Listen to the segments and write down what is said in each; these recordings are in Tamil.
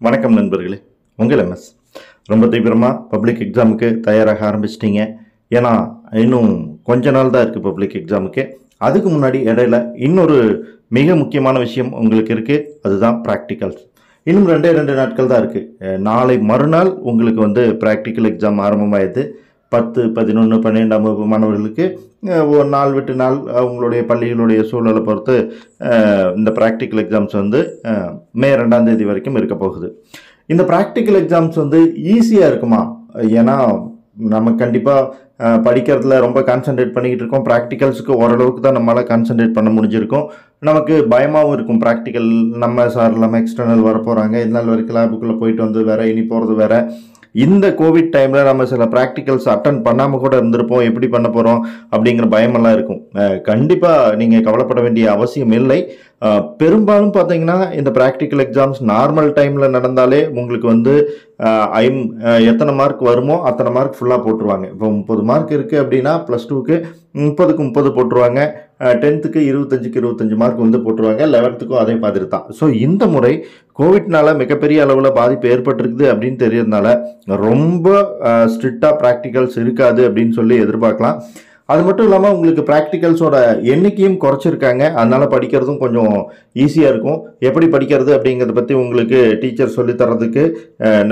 வணக்கம் நண்பர்களே உங்கள் எம்எஸ் ரொம்ப தீவிரமாக பப்ளிக் எக்ஸாமுக்கு தயாராக ஆரம்பிச்சிட்டிங்க. ஏன்னா இன்னும் கொஞ்ச நாள் தான் இருக்குது பப்ளிக் எக்ஸாமுக்கு அதுக்கு முன்னாடி இடையில இன்னொரு மிக முக்கியமான விஷயம் உங்களுக்கு இருக்குது அதுதான் ப்ராக்டிக்கல்ஸ் இன்னும் ரெண்டே ரெண்டு நாட்கள் தான் இருக்குது நாளை மறுநாள் உங்களுக்கு வந்து ப்ராக்டிக்கல் எக்ஸாம் ஆரம்பமாயிடுது. பத்து பதினொன்று பன்னிரெண்டாம் வகுப்பு மாணவர்களுக்கு ஒரு நாள் விட்டு நாள் அவங்களுடைய பள்ளிகளுடைய சூழலை பொறுத்து இந்த ப்ராக்டிக்கல் எக்ஸாம்ஸ் வந்து மே ரெண்டாம் தேதி வரைக்கும் இருக்க போகுது. இந்த ப்ராக்டிக்கல் எக்ஸாம்ஸ் வந்து ஈஸியாக இருக்குமா? ஏன்னா நம்ம கண்டிப்பாக படிக்கிறதுல ரொம்ப கான்சென்ட்ரேட் பண்ணிக்கிட்டு இருக்கோம். ப்ராக்டிக்கல்ஸுக்கு ஓரளவுக்கு தான் நம்மளால் கான்சன்ட்ரேட் பண்ண முடிஞ்சிருக்கும். நமக்கு பயமாகவும் இருக்கும். ப்ராக்டிக்கல் நம்ம சார் இல்லாமல் எக்ஸ்டர்னல் வர போகிறாங்க இது வரைக்கும் லேபுக்குள்ளே போயிட்டு வந்து வேறு இனி போகிறது வேறு. இந்த கோவிட் டைமில் நம்ம சில ப்ராக்டிக்கல்ஸ் அட்டன் பண்ணாமல் கூட இருந்திருப்போம். எப்படி பண்ண போகிறோம் அப்படிங்கிற பயமெல்லாம் இருக்கும். கண்டிப்பாக நீங்கள் கவலைப்பட வேண்டிய அவசியம் இல்லை. பெரும்பாலும் பார்த்தீங்கன்னா இந்த ப்ராக்டிக்கல் எக்ஸாம்ஸ் நார்மல் டைமில் நடந்தாலே உங்களுக்கு வந்து ஐம் எத்தனை மார்க் வருமோ அத்தனை மார்க் ஃபுல்லாக போட்டுருவாங்க. இப்போ முப்பது மார்க் இருக்குது அப்படின்னா ப்ளஸ் டூக்கு முப்பதுக்கு முப்பது போட்டுருவாங்க. டென்த்துக்கு இருபத்தஞ்சுக்கு இருபத்தஞ்சு மார்க் வந்து போட்டுருவாங்க. லெவன்த்துக்கும் அதே மாதிரி தான். ஸோ இந்த முறை கோவிட்னால மிகப்பெரிய அளவில் பாதிப்பு ஏற்பட்டிருக்குது அப்படின்னு தெரியறதுனால ரொம்ப ஸ்ட்ரிக்டாக ப்ராக்டிக்கல்ஸ் இருக்காது அப்படின்னு சொல்லி எதிர்பார்க்கலாம். அது மட்டும் இல்லாமல் உங்களுக்கு ப்ராக்டிக்கல்ஸோட எண்ணிக்கையும் குறைச்சிருக்காங்க. அதனால் படிக்கிறதும் கொஞ்சம் ஈஸியாக இருக்கும். எப்படி படிக்கிறது அப்படிங்கிறத பற்றி உங்களுக்கு டீச்சர் சொல்லித்தரதுக்கு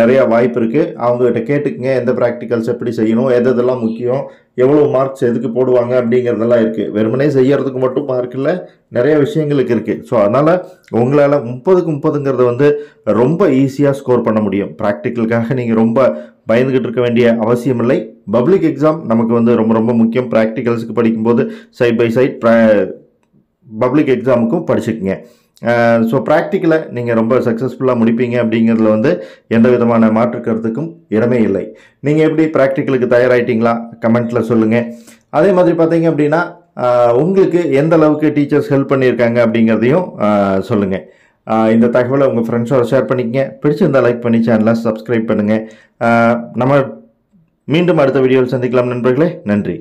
நிறையா வாய்ப்பு இருக்குது அவங்ககிட்ட கேட்டுக்குங்க எந்த ப்ராக்டிக்கல்ஸ் எப்படி செய்யணும் எது இதெல்லாம் முக்கியம் எவ்வளோ மார்க்ஸ் எதுக்கு போடுவாங்க அப்படிங்கிறதெல்லாம் இருக்குது வெறுமனே செய்யறதுக்கு மட்டும் மார்க் இல்லை நிறைய விஷயங்களுக்கு இருக்குது ஸோ அதனால் உங்களால் முப்பதுக்கு முப்பதுங்கிறத வந்து ரொம்ப ஈஸியாக ஸ்கோர் பண்ண முடியும். ப்ராக்டிக்கலுக்காக நீங்கள் ரொம்ப பயந்துக்கிட்டு இருக்க வேண்டிய அவசியம் இல்லை. பப்ளிக் எக்ஸாம் நமக்கு வந்து ரொம்ப ரொம்ப முக்கியம். ப்ராக்டிகல்ஸுக்கு படிக்கும்போது சைட் பை சைட் பப்ளிக் எக்ஸாமுக்கும் படிச்சுக்குங்க. ஸோ ப்ராக்டிக்கலை நீங்கள் ரொம்ப சக்ஸஸ்ஃபுல்லாக முடிப்பீங்க அப்படிங்கிறதுல வந்து எந்த விதமான மாற்று கருத்துக்கும் இடமே இல்லை. நீங்கள் எப்படி ப்ராக்டிக்கலுக்கு தயாராகிட்டீங்களா கமெண்ட்டில் சொல்லுங்கள் அதே மாதிரி பார்த்தீங்க அப்படின்னா உங்களுக்கு எந்த அளவுக்கு டீச்சர்ஸ் ஹெல்ப் பண்ணியிருக்காங்க அப்படிங்கிறதையும் சொல்லுங்கள் இந்த தகவலை உங்கள் ஃப்ரெண்ட்ஸோட ஷேர் பண்ணிக்கங்க. பிடிச்சிருந்தால் லைக் பண்ணி சேனலை சப்ஸ்கிரைப் பண்ணுங்கள் நம்ம மீண்டும் அடுத்த வீடியோவில் சந்திக்கலாம் நண்பர்களே. நன்றி.